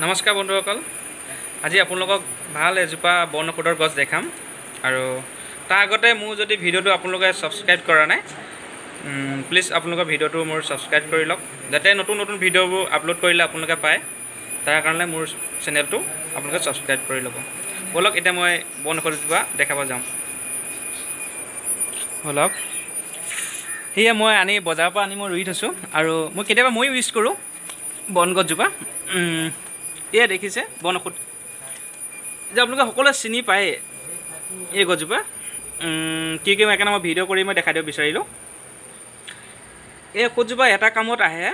নমস্কাৰ বন্ধুসকল আজি আপোনালোকক ভাল এজোপা বন ঔষধৰ গছ দেখাম। আৰু তাৰ আগতে মোৰ যদি ভিডিঅ'টো আপোনালোকে ছাবস্ক্ৰাইব কৰা নাই প্লিজ আপোনালোকৰ ভিডিঅ'টো মোৰ ছাবস্ক্ৰাইব কৰি লওক। যাতে নতুন নতুন ভিডিঅ'বোৰ আপলোড কৰিলে আপোনালোকে পায় তাৰ কাৰণে মোৰ চেনেলটো আপোনালোকে ছাবস্ক্ৰাইব কৰি ল'ব। ব'লক এতিয়া মই বন ঔষধ এজোপা দেখাব যাওঁ। ব'লক। সেয়া মই আনি বজাৰৰ পৰা আনি মই ৰুই থৈছোঁ। আৰু মই কেতিয়াবা ময়ো ইউজ কৰোঁ বন গছজোপা উম, এয়া দেখিছে বন ঔষধ। যে আপোনালোকে সকলোৱে চিনি পায়েই এই গছজোপা। কি কি সেইকাৰণে মই ভিডিঅ' কৰি মই দেখাই দিব বিচাৰিলোঁ। এই ঔষধজোপা এটা কামত আহে।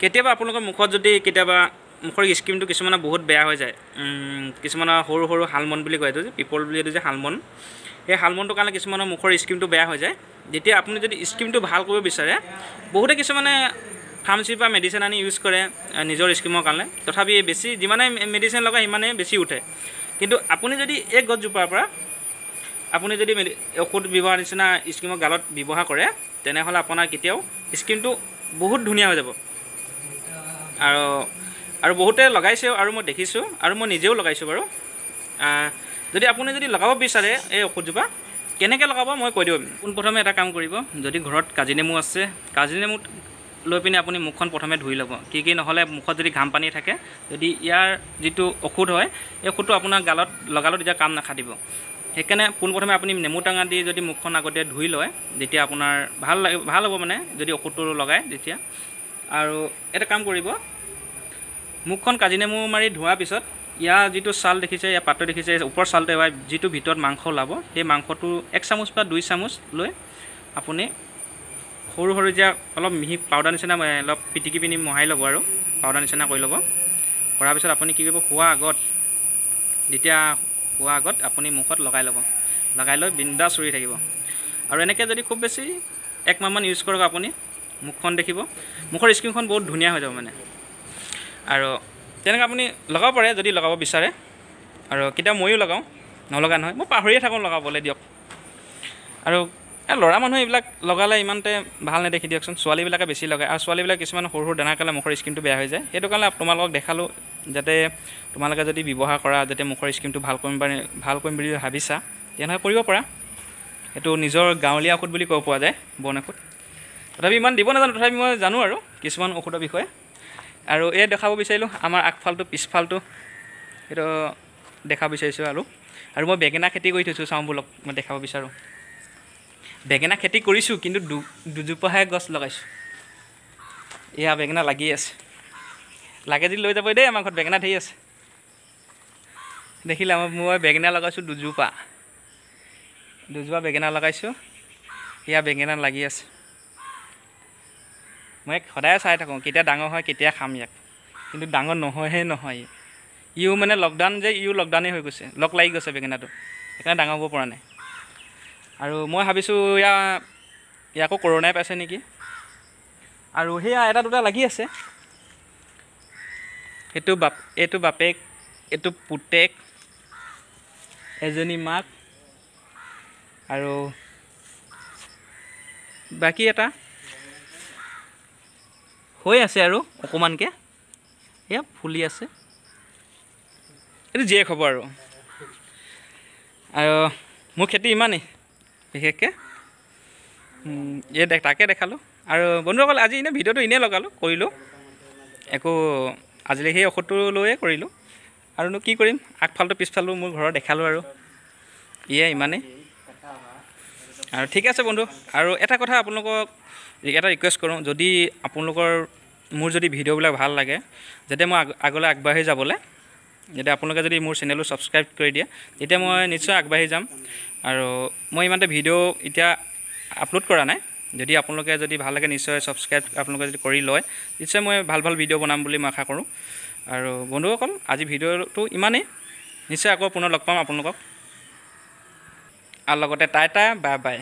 কেতিয়াবা আপোনালোকৰ মুখত যদি কেতিয়াবা মুখৰ স্কিনটো কিছুমানৰ বহুত বেয়া হৈ যায়। কিছুমানৰ সৰু সৰু শালমন বুলি কয় এইটো যে পিপল বুলি এইটো যে শালমন সেই শালমনটোৰ কাৰণে কিছুমানৰ মুখৰ স্কিনটো বেয়া হৈ যায়। যেতিয়া আপুনি যদি স্কিনটো ভাল কৰিব বিচাৰে বহুতে কিছুমানে ফাৰ্মাচীৰ পৰা মেডিচিন আনি ইউজ কৰে নিজৰ স্কিমৰ কাৰণে। তথাপি বেছি যিমানে মেডিচিন লগায় সিমানেই বেছি উঠে। কিন্তু আপুনি যদি এই গছজোপাৰ পৰা আপুনি যদি ঔষধ ব্যৱহাৰ নিচিনা স্কিমৰ গালত ব্যৱহাৰ কৰে তেনেহ'লে আপোনাৰ কেতিয়াও স্কিনটো বহুত ধুনীয়া হৈ যাব। আৰু আৰু বহুতে লগাইছেও আৰু মই দেখিছোঁ আৰু মই নিজেও লগাইছোঁ বাৰু। যদি আপুনি যদি লগাব বিচাৰে এই ঔষধজোপা কেনেকৈ লগাব মই কৈ দিম। পোনপ্ৰথমে এটা কাম কৰিব যদি ঘৰত কাজি নেমু আছে কাজি নেমুত লৈ পিনে আপুনি মুখখন প্ৰথমে ধুই ল'ব। কি কি নহ'লে মুখত যদি ঘাম পানী থাকে যদি ইয়াৰ যিটো ঔষধ হয় এই ঔষধটো আপোনাৰ গালত লগালত তেতিয়া কাম নাখাটিব। সেইকাৰণে পোনপ্ৰথমে আপুনি নেমু টেঙা দি যদি মুখখন আগতে ধুই লয় তেতিয়া আপোনাৰ ভাল লাগিব ভাল হ'ব মানে যদি ঔষধটো লগায় তেতিয়া। আৰু এটা কাম কৰিব মুখখন কাজি নেমু মাৰি ধোৱাৰ পিছত ইয়াৰ যিটো ছাল দেখিছে ইয়াৰ পাতটো দেখিছে ওপৰ ছালটো এবাৰ যিটো ভিতৰত মাংস ওলাব সেই মাংসটো এক চামুচ বা দুই চামুচ লৈ আপুনি সৰু সৰু এতিয়া অলপ মিহি পাউডাৰ নিচিনা অলপ পিটিকি পিনি মোহাৰি ল'ব আৰু পাউডাৰ নিচিনা কৰি ল'ব। কৰাৰ পিছত আপুনি কি কৰিব শোৱাৰ আগত যেতিয়া শোৱাৰ আগত আপুনি মুখত লগাই ল'ব। লগাই লৈ বিন্দা চুৰি থাকিব। আৰু এনেকৈ যদি খুব বেছি এক মাহমান ইউজ কৰক আপুনি মুখখন দেখিব। মুখৰ স্কিনখন বহুত ধুনীয়া হৈ যাব মানে। আৰু তেনেকৈ আপুনি লগাব পাৰে যদি লগাব বিচাৰে। আৰু কেতিয়াবা ময়ো লগাওঁ নলগা নহয়। মই পাহৰিয়ে থাকোঁ লগাবলৈ দিয়ক। আৰু এই ল'ৰা মানুহ এইবিলাক লগালে ইমানতে ভাল নেদেখি দিয়কচোন। ছোৱালীবিলাকে বেছি লগায়। আৰু ছোৱালীবিলাক কিছুমান সৰু সৰু দানা খালে মুখৰ স্কিনটো বেয়া হৈ যায়। সেইটো কাৰণে তোমালোকক দেখালোঁ যাতে তোমালোকে যদি ব্যৱহাৰ কৰা যাতে মুখৰ স্কিনটো ভাল কৰিম পাৰি ভাল কৰিম বুলি ভাবিছা তেনেহ'লে কৰিব পাৰা। এইটো নিজৰ গাঁৱলীয়া ঔষধ বুলি ক'ব পৰা যায় বন ঔষধ। তথাপি ইমান দিব নাজানো তথাপি মই জানো আৰু কিছুমান ঔষধৰ বিষয়ে। আৰু এই দেখাব বিচাৰিলোঁ আমাৰ আগফালটো পিছফালটো। সেইটো দেখাব বিচাৰিছোঁ আৰু। আৰু মই বেঙেনা খেতি কৰি থৈছোঁ চাওঁ ব'লক মই দেখাব বিচাৰোঁ। বেঙেনা খেতি কৰিছোঁ কিন্তু দুজোপাহে গছ লগাইছোঁ। এয়া বেঙেনা লাগি আছে। লাগে যদি লৈ যাব দেই আমাৰ ঘৰত বেঙেনা ধেৰ আছে। দেখিলে মই মই বেঙেনা লগাইছোঁ দুজোপা। দুজোপা বেঙেনা লগাইছোঁ। এয়া বেঙেনা লাগি আছে। মই সদায় চাই থাকোঁ কেতিয়া ডাঙৰ হয় কেতিয়া খাম ইয়াক। কিন্তু ডাঙৰ নহয়হে নহয়। ইও মানে লকডাউন যে ইও লকডাউনেই হৈ গৈছে। লগ লাগি গৈছে বেঙেনাটো। সেইকাৰণে ডাঙৰ হ'ব পৰা নাই। আৰু মই ভাবিছোঁ ইয়াৰ ইয়াকো কৰোণাই পাইছে নেকি? আৰু সেয়া এটা দুটা লাগি আছে। সেইটো বাপ এইটো বাপেক এইটো পুতেক এজনী মাক আৰু বাকী এটা। হৈ আছে আৰু অকণমানকৈ এয়া ফুলি আছে। এইটো জীয়েক হ'ব আৰু। আৰু মোৰ খেতি ইমানেই। বিশেষকৈ। এই তাকে দেখালোঁ। আৰু বন্ধুসকল আজি এনেই ভিডিঅ'টো এনেই লগালোঁ কৰিলোঁ। একো আজিলৈ সেই ঔষধটো লৈয়ে কৰিলোঁ। আৰুনো কি কৰিম? আগফালটো পিছফালটো মোৰ ঘৰৰ দেখালোঁ আৰু। ইয়ে ইমানেই। আৰু ঠিক আছে বন্ধু আৰু এটা কথা আপোনালোকক এটা ৰিকুৱেষ্ট কৰোঁ। যদি আপোনালোকৰ মোৰ যদি ভিডিঅ'বিলাক ভাল লাগে যাতে মই আগ আগলৈ আগবাঢ়ি যাবলৈ যাতে আপোনালোকে যদি মোৰ চেনেলটো ছাবস্ক্ৰাইব কৰি দিয়ে তেতিয়া মই নিশ্চয় আগবাঢ়ি যাম। আৰু মই ইমানতে ভিডিঅ' এতিয়া আপলোড কৰা নাই। যদি আপোনালোকে যদি ভাল লাগে নিশ্চয় ছাবস্ক্ৰাইব আপোনালোকে যদি কৰি লয় নিশ্চয় মই ভাল ভাল ভিডিঅ' বনাম বুলি মই আশা কৰোঁ। আৰু বন্ধুসকল আজি ভিডিঅ'টো ইমানেই। নিশ্চয় আকৌ পুনৰ লগ পাম আপোনালোকক। আৰু লগতে টাটা বাই বাই